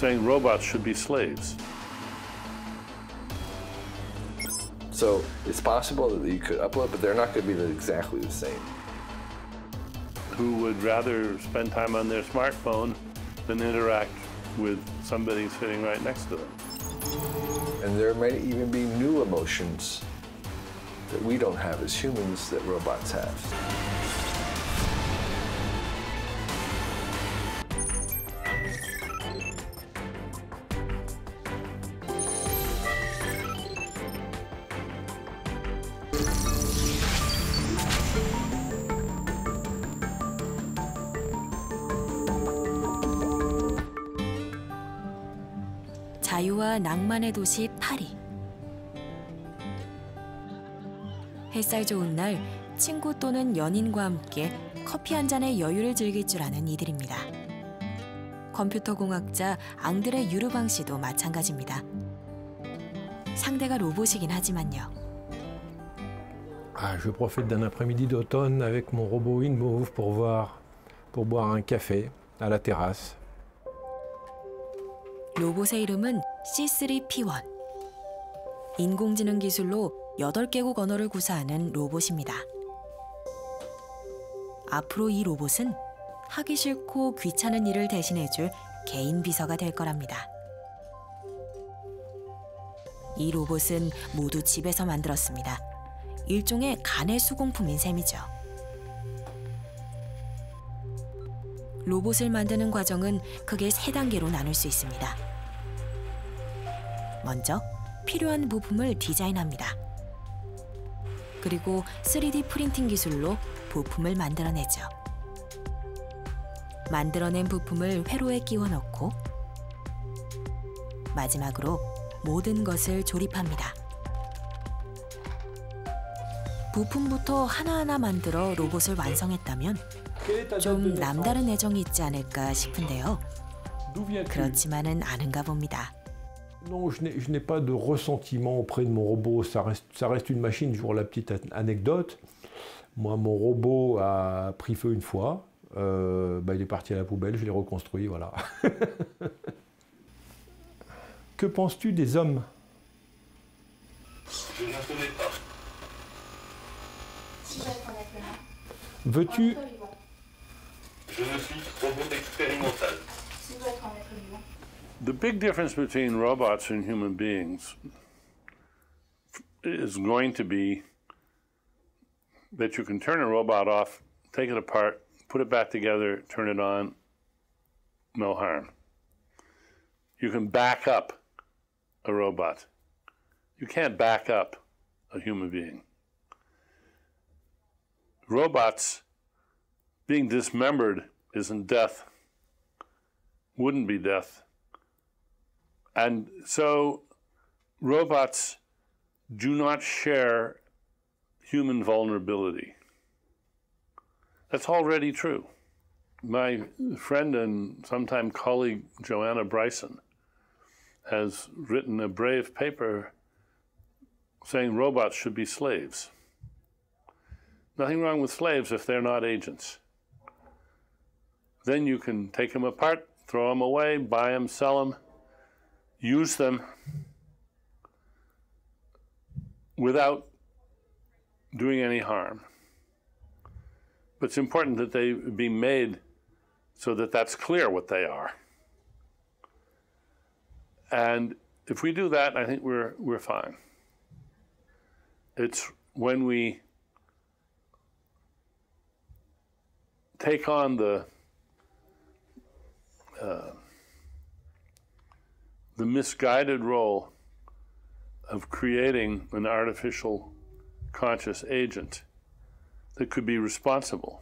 saying robots should be slaves. So it's possible that you could upload, but they're not going to be exactly the same. Who would rather spend time on their smartphone than interact with somebody sitting right next to them? And there may even be new emotions that we don't have as humans that robots have. 자유와 낭만의 도시 파리. 햇살 좋은 날 친구 또는 연인과 함께 커피 한 잔의 여유를 즐길 줄 아는 이들입니다. 컴퓨터 공학자 앙드레 유르방 씨도 마찬가지입니다. 상대가 로봇이긴 하지만요. Ah, je profite d'un après-midi d'automne avec mon robot InMove pour voir, pour boire un café à la terrasse. 로봇의 이름은 C3P1. 인공지능 기술로 8개국 언어를 구사하는 로봇입니다. 앞으로 이 로봇은 하기 싫고 귀찮은 일을 대신해줄 개인 비서가 될 거랍니다. 이 로봇은 모두 집에서 만들었습니다. 일종의 간의 수공품인 셈이죠. 로봇을 만드는 과정은 크게 세 단계로 나눌 수 있습니다. 먼저 필요한 부품을 디자인합니다. 그리고 3D 프린팅 기술로 부품을 만들어내죠. 만들어낸 부품을 회로에 끼워 넣고 마지막으로 모든 것을 조립합니다. 부품부터 하나하나 만들어 로봇을 완성했다면 좀 남다른 애정이 있지 않을까 싶은데요. 그렇지만은 않은가 봅니다. Non, je n'ai pas de ressentiment auprès de mon robot. Ça reste, ça reste une machine, pour la petite an- anecdote. Moi, mon robot a pris feu une fois. Euh, bah, il est parti à la poubelle, je l'ai reconstruit, voilà. que penses-tu des hommes? Je ne connais pas. Si. Veux-tu. Je ne suis robot expérimental. The big difference between robots and human beings is going to be that you can turn a robot off, take it apart, put it back together, turn it on, no harm. You can back up a robot. You can't back up a human being. Robots being dismembered isn't death, wouldn't be death. And so robots do not share human vulnerability. That's already true. My friend and sometime colleague Joanna Bryson has written a brave paper saying robots should be slaves. Nothing wrong with slaves if they're not agents. Then you can take them apart, throw them away, buy them, sell them, use them without doing any harm. But it's important that they be made so that that's clear what they are. And if we do that, I think we're, we're fine. It's when we take on the uh, the misguided role of creating an artificial conscious agent that could be responsible,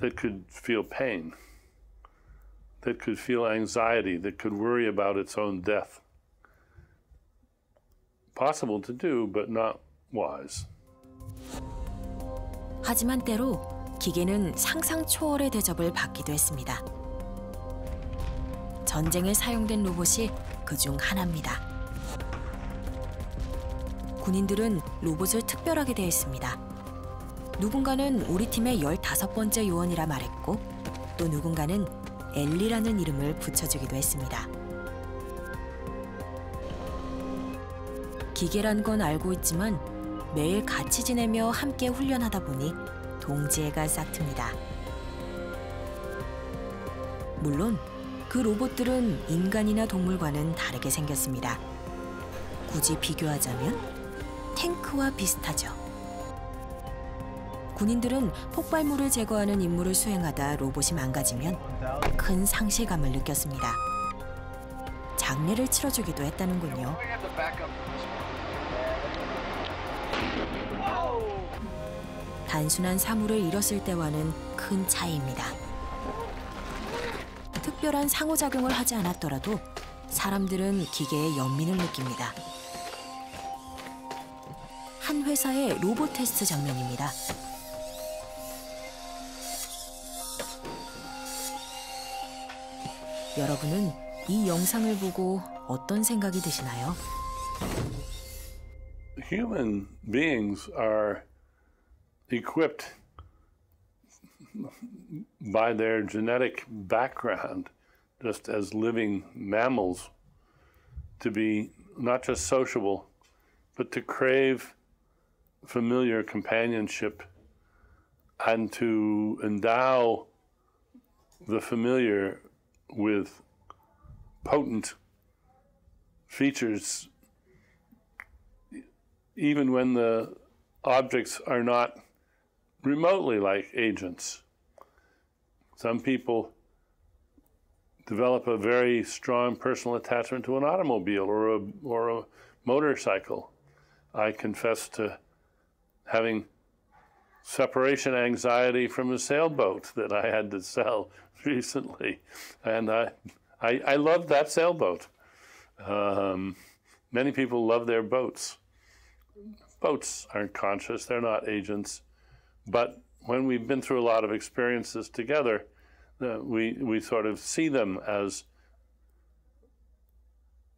that could feel pain, that could feel anxiety, that could worry about its own death. Possible to do, but not wise. 하지만 때로 기계는 상상 초월의 대접을 받기도 했습니다. 전쟁에 사용된 로봇이 그 중 하나입니다. 군인들은 로봇을 특별하게 대했습니다. 누군가는 우리 팀의 15번째 요원이라 말했고 또 누군가는 엘리라는 이름을 붙여주기도 했습니다. 기계란 건 알고 있지만 매일 같이 지내며 함께 훈련하다 보니 동지애가 싹틉니다. 물론 그 로봇들은 인간이나 동물과는 다르게 생겼습니다. 굳이 비교하자면 탱크와 비슷하죠. 군인들은 폭발물을 제거하는 임무를 수행하다 로봇이 망가지면 큰 상실감을 느꼈습니다. 장례를 치러주기도 했다는군요. 단순한 사물을 잃었을 때와는 큰 차이입니다. 특별한 상호작용을 하지 않았더라도 사람들은 기계의 연민을 느낍니다. 한 회사의 로봇 테스트 장면입니다. 여러분은 이 영상을 보고 어떤 생각이 드시나요? Human beings are equipped by their genetic background, just as living mammals, to be not just sociable, but to crave familiar companionship and to endow the familiar with potent features, even when the objects are not remotely like agents. Some people develop a very strong personal attachment to an automobile or a, or a motorcycle. I confess to having separation anxiety from a sailboat that I had to sell recently. And I, I, I loved that sailboat. Um, many people love their boats. Boats aren't conscious, they're not agents. But when we've been through a lot of experiences together, uh, we, we sort of see them as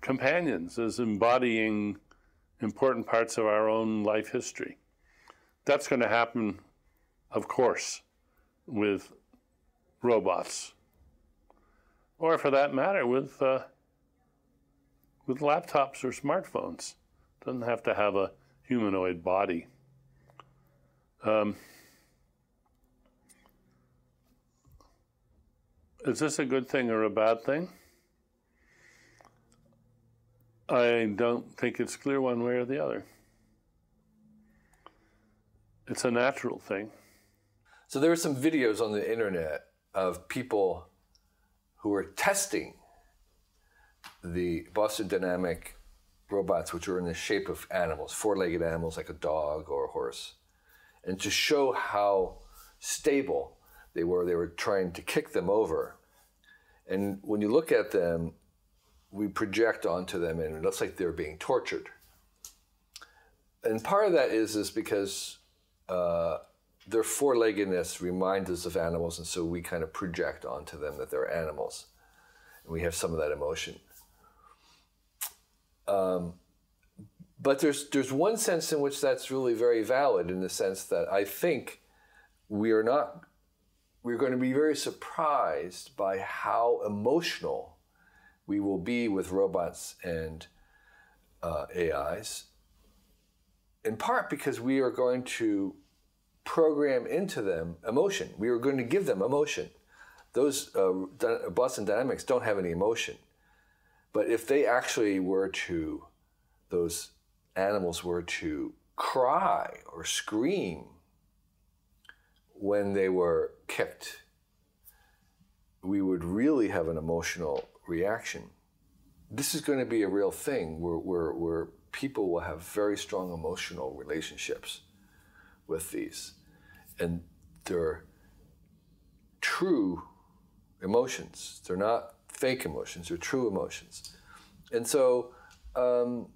companions, as embodying important parts of our own life history. That's going to happen, of course, with robots, or for that matter, with uh, with laptops or smartphones. Doesn't have to have a humanoid body. Um, is this a good thing or a bad thing? I don't think it's clear one way or the other. It's a natural thing. So there are some videos on the internet of people who were testing the Boston Dynamic robots, which are in the shape of animals, four-legged animals like a dog or a horse, and to show how stable they were, they were trying to kick them over. And when you look at them, we project onto them, and it looks like they're being tortured. And part of that is is because uh, their four-leggedness reminds us of animals, and so we kind of project onto them that they're animals, and we have some of that emotion. Um, but there's there's one sense in which that's really very valid, in the sense that I think we are not we're going to be very surprised by how emotional we will be with robots and uh, AIs. In part because we are going to program into them emotion. We are going to give them emotion. Those uh, Boston Dynamics don't have any emotion. But if they actually were to, those animals were to cry or scream when they were kicked, we would really have an emotional reaction. This is going to be a real thing where, where, where people will have very strong emotional relationships with these. And they're true emotions. They're not fake emotions, they're true emotions. And so um,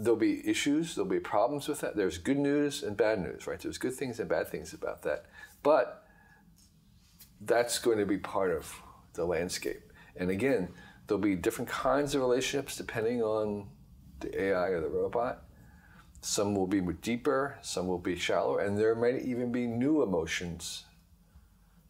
there'll be issues, there'll be problems with that. There's good news and bad news, right? There's good things and bad things about that. But that's going to be part of the landscape. And again, there'll be different kinds of relationships depending on the AI or the robot. Some will be deeper, some will be shallower, and there might even be new emotions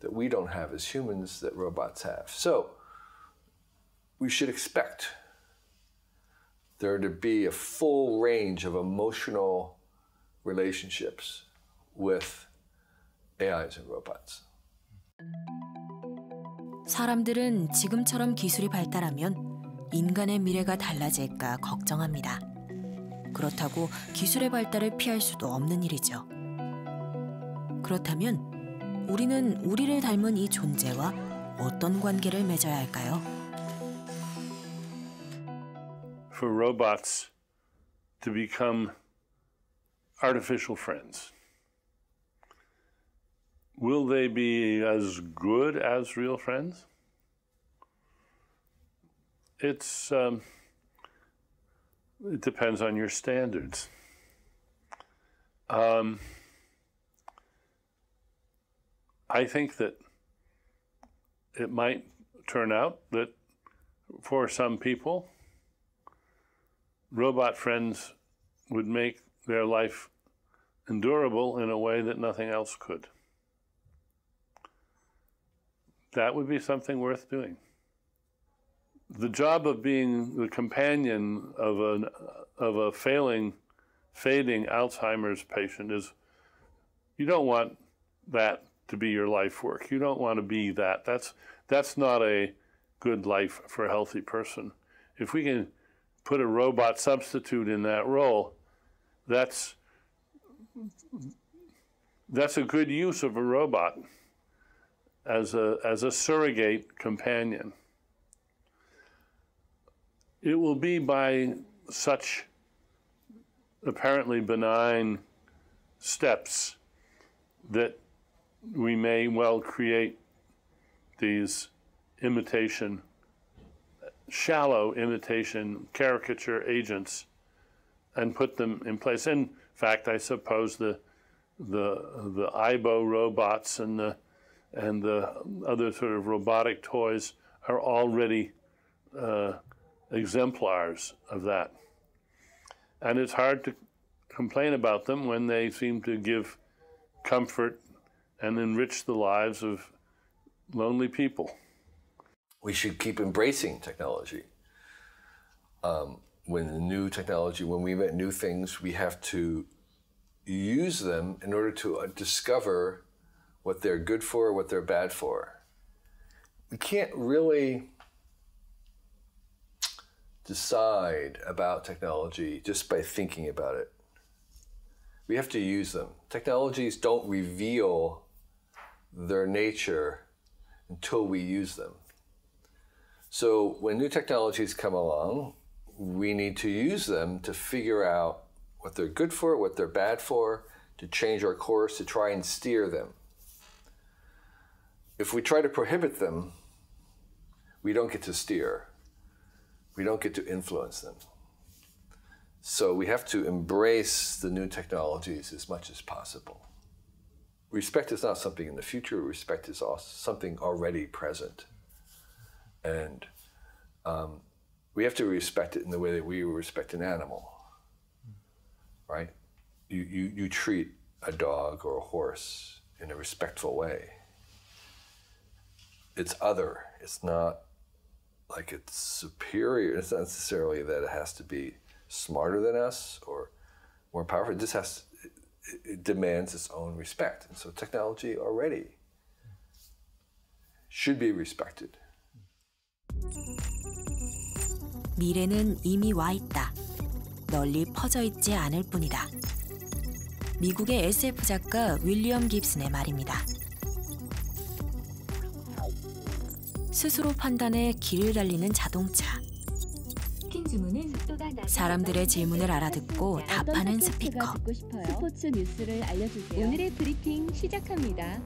that we don't have as humans that robots have. So we should expect there to be a full range of emotional relationships with AIs and robots. 사람들은 지금처럼 기술이 발달하면 인간의 미래가 달라질까 걱정합니다. 그렇다고 기술의 발달을 피할 수도 없는 일이죠. 그렇다면 우리는 우리를 닮은 이 존재와 어떤 관계를 맺어야 할까요? For robots to become artificial friends. Will they be as good as real friends? It's um, it depends on your standards. Um, I think that it might turn out that for some people, robot friends would make their life endurable in a way that nothing else could. That would be something worth doing. The job of being the companion of an of a failing, fading Alzheimer's patient is you don't want that to be your life work. You don't want to be that. That's that's not a good life for a healthy person. If we can put a robot substitute in that role, that's that's a good use of a robot as a as a surrogate companion. It will be by such apparently benign steps that we may well create these imitation, shallow imitation caricature agents and put them in place. In fact, I suppose the the the AIBO robots and the and the other sort of robotic toys are already uh, exemplars of that. And it's hard to complain about them when they seem to give comfort and enrich the lives of lonely people. We should keep embracing technology. Um, when new technology, when we invent new things, we have to use them in order to uh, discover what they're good for, what they're bad for. We can't really decide about technology just by thinking about it. We have to use them. Technologies don't reveal their nature until we use them. So when new technologies come along, we need to use them to figure out what they're good for, what they're bad for, to change our course, to try and steer them. If we try to prohibit them, we don't get to steer. We don't get to influence them. So we have to embrace the new technologies as much as possible. Respect is not something in the future, respect is something already present. And um, we have to respect it in the way that we respect an animal, right? You, you, you treat a dog or a horse in a respectful way. It's other, it's not like it's superior. It's not necessarily that it has to be smarter than us or more powerful. It just has, it, it demands its own respect. And so technology already should be respected. 미래는 이미 와 있다. 널리 퍼져 있지 않을 뿐이다. 미국의 SF 작가 윌리엄 깁슨의 말입니다. 스스로 판단해 길을 달리는 자동차. 사람들의 질문을 알아듣고 답하는 스피커. 스포츠 뉴스를 알려주세요. 오늘의 브리핑 시작합니다.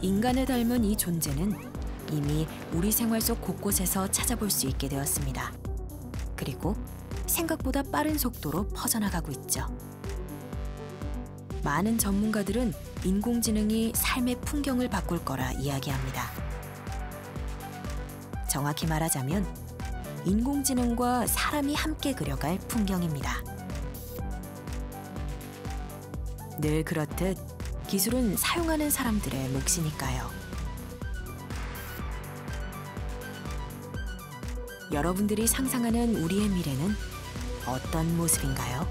인간을 닮은 이 존재는 이미 우리 생활 속 곳곳에서 찾아볼 수 있게 되었습니다. 그리고 생각보다 빠른 속도로 퍼져나가고 있죠. 많은 전문가들은 인공지능이 삶의 풍경을 바꿀 거라 이야기합니다. 정확히 말하자면 인공지능과 사람이 함께 그려갈 풍경입니다. 늘 그렇듯 기술은 사용하는 사람들의 몫이니까요. 여러분들이 상상하는 우리의 미래는 어떤 모습인가요?